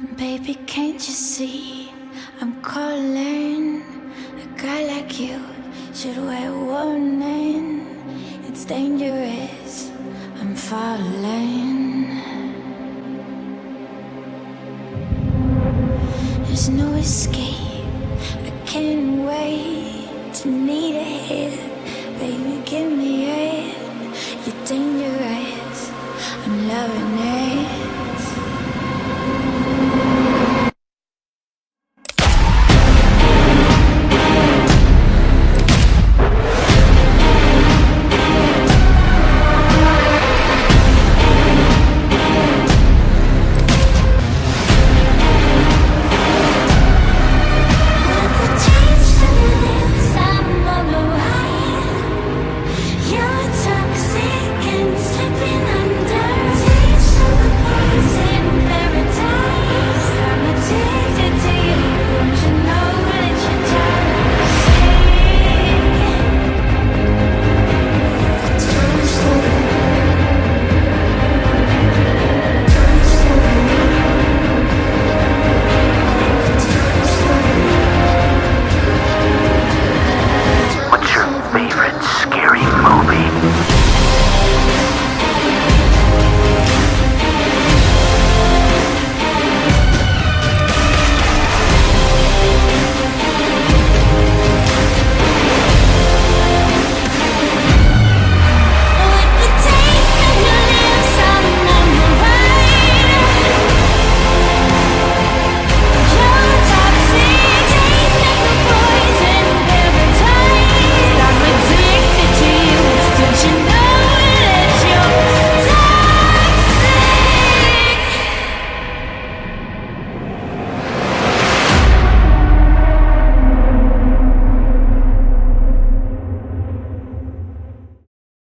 Baby, can't you see? I'm calling. A guy like you should wear a warning. It's dangerous. I'm falling. There's no escape. I can't wait to need a hit. Baby, give me it. You're dangerous.